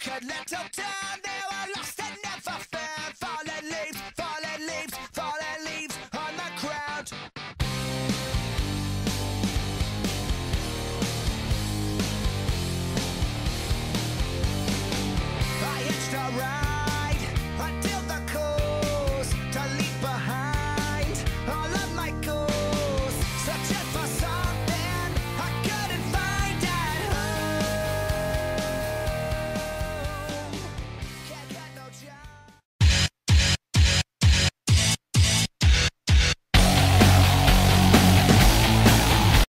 crooked little town. They down.